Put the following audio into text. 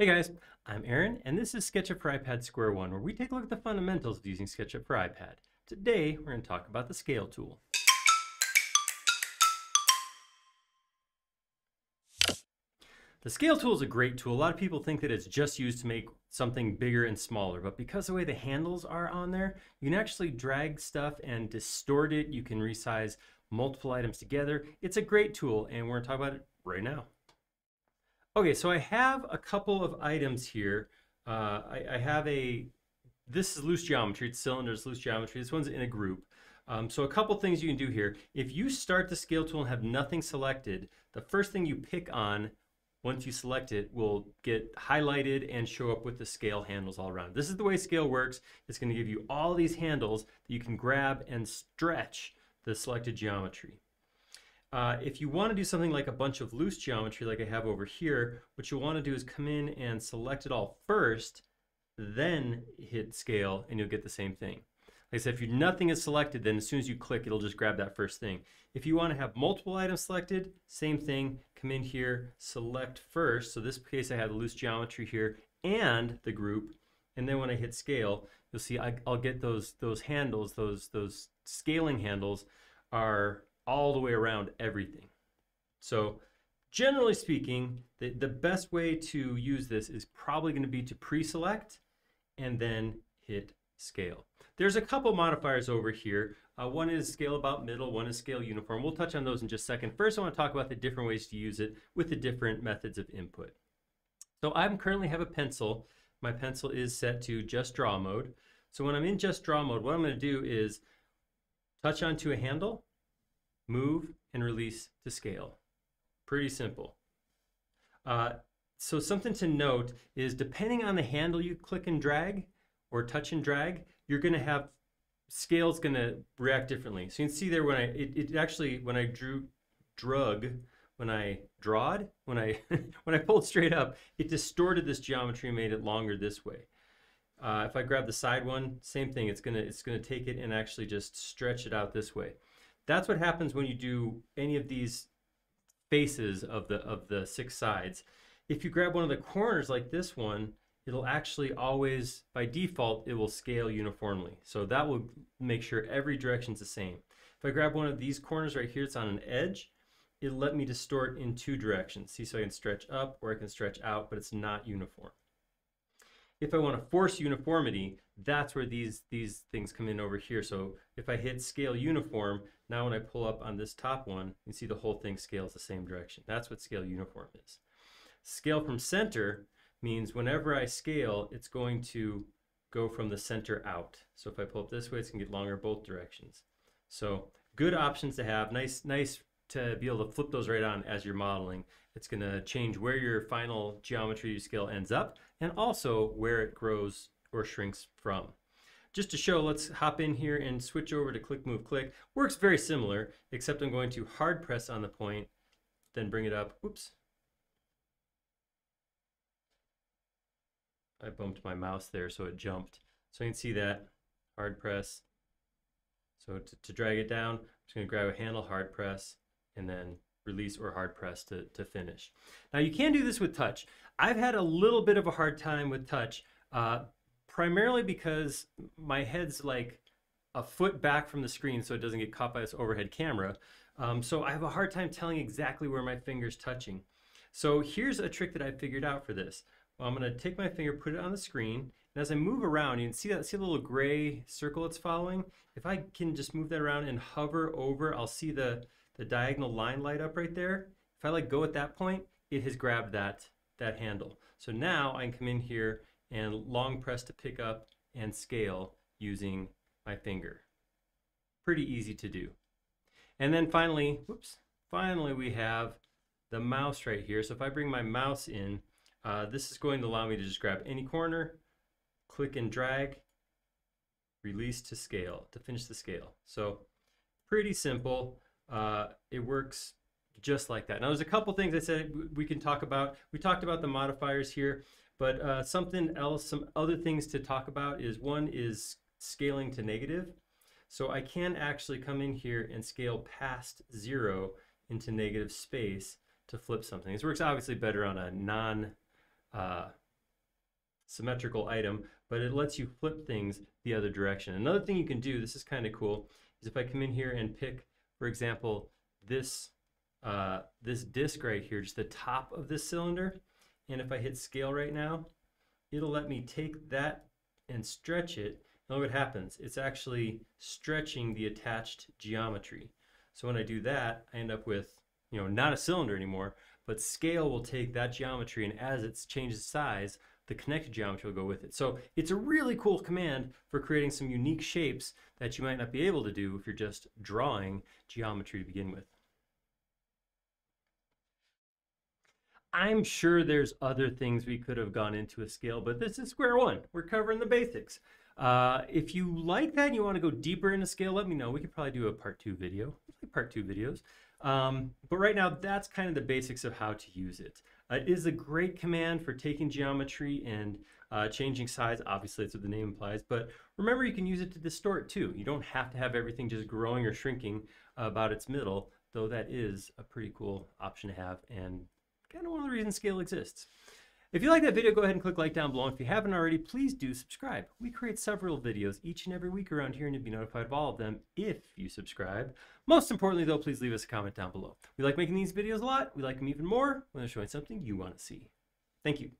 Hey guys, I'm Aaron, and this is SketchUp for iPad Square One, where we take a look at the fundamentals of using SketchUp for iPad. Today, we're going to talk about the Scale tool. The Scale tool is a great tool. A lot of people think that it's just used to make something bigger and smaller, but because the way the handles are on there, you can actually drag stuff and distort it. You can resize multiple items together. It's a great tool, and we're going to talk about it right now. Okay, so I have a couple of items here. Uh, I, I, have a, this is loose geometry, it's cylinders, loose geometry. This one's in a group. Um, so a couple things you can do here. If you start the scale tool and have nothing selected, the first thing you pick on once you select it will get highlighted and show up with the scale handles all around. This is the way scale works. It's going to give you all these handles that you can grab and stretch the selected geometry. Uh, if you want to do something like a bunch of loose geometry like I have over here, what you'll want to do is come in and select it all first, then hit scale and you'll get the same thing. Like I said, if you, nothing is selected, then as soon as you click, it'll just grab that first thing. If you want to have multiple items selected, same thing, come in here, select first. So this case I have loose geometry here and the group. And then when I hit scale, you'll see I, will get those, those handles, those, those scaling handles are all the way around everything. So generally speaking, the, the best way to use this is probably going to be to pre-select and then hit scale. There's a couple modifiers over here. Uh, one is scale about middle, one is scale uniform. We'll touch on those in just a second. First, I want to talk about the different ways to use it with the different methods of input. So I currently have a pencil. My pencil is set to just draw mode. So when I'm in just draw mode, what I'm going to do is touch onto a handle move, and release to scale. Pretty simple. Uh, so something to note is depending on the handle you click and drag or touch and drag, you're going to have scale's going to react differently. So you can see there when I, it, it actually, when I drew, drug, when I drawed, when I, when I pulled straight up, it distorted this geometry and made it longer this way. Uh, if I grab the side one, same thing. It's gonna it's gonna take it and actually just stretch it out this way. That's what happens when you do any of these faces of the of the six sides. If you grab one of the corners like this one, it'll actually always, by default, it will scale uniformly. So that will make sure every direction's the same. If I grab one of these corners right here, it's on an edge, it'll let me distort in two directions. See, so I can stretch up or I can stretch out, but it's not uniform. If I want to force uniformity, that's where these, these things come in over here. So if I hit scale uniform, now when I pull up on this top one, you see the whole thing scales the same direction. That's what scale uniform is. Scale from center means whenever I scale, it's going to go from the center out. So if I pull up this way, it's gonna get longer both directions. So good options to have. Nice, nice to be able to flip those right on as you're modeling. It's gonna change where your final geometry scale ends up and also where it grows or shrinks from. Just to show, let's hop in here and switch over to click, move, click. Works very similar, except I'm going to hard press on the point, then bring it up. Oops. I bumped my mouse there, so it jumped. So you can see that, hard press. So to, to drag it down, I'm just gonna grab a handle, hard press, and then release or hard press to, to finish. Now you can do this with touch. I've had a little bit of a hard time with touch. Uh, primarily because my head's like a foot back from the screen so it doesn't get caught by this overhead camera. Um, so I have a hard time telling exactly where my finger's touching. So here's a trick that I figured out for this. Well, I'm going to take my finger, put it on the screen, and as I move around, you can see that see the little gray circle it's following. If I can just move that around and hover over, I'll see the the diagonal line light up right there. If I like go at that point, it has grabbed that that handle. So now I can come in here and long press to pick up and scale using my finger. Pretty easy to do. And then finally, whoops, finally we have the mouse right here. So if I bring my mouse in, uh, this is going to allow me to just grab any corner, click and drag, release to scale, to finish the scale. So pretty simple. Uh, it works just like that. Now there's a couple things I said we can talk about. We talked about the modifiers here. But uh, something else, some other things to talk about is one is scaling to negative. So I can actually come in here and scale past zero into negative space to flip something. This works obviously better on a non, uh, symmetrical item, but it lets you flip things the other direction. Another thing you can do, this is kind of cool, is if I come in here and pick, for example, this, uh, this disc right here, just the top of this cylinder, and if I hit scale right now, it'll let me take that and stretch it. And look what happens. It's actually stretching the attached geometry. So when I do that, I end up with, you know, not a cylinder anymore, but scale will take that geometry and as it changes size, the connected geometry will go with it. So it's a really cool command for creating some unique shapes that you might not be able to do if you're just drawing geometry to begin with. I'm sure there's other things we could have gone into a scale, but this is square one. We're covering the basics. Uh, if you like that and you want to go deeper into scale, let me know. We could probably do a part two video, part two videos. Um, but right now, that's kind of the basics of how to use it. Uh, it is a great command for taking geometry and uh, changing size. Obviously, that's what the name implies. But remember, you can use it to distort too. You don't have to have everything just growing or shrinking about its middle, though that is a pretty cool option to have and kind of one of the reasons scale exists. If you like that video, go ahead and click like down below. If you haven't already, please do subscribe. We create several videos each and every week around here, and you'll be notified of all of them if you subscribe. Most importantly, though, please leave us a comment down below. We like making these videos a lot. We like them even more when they're showing something you want to see. Thank you.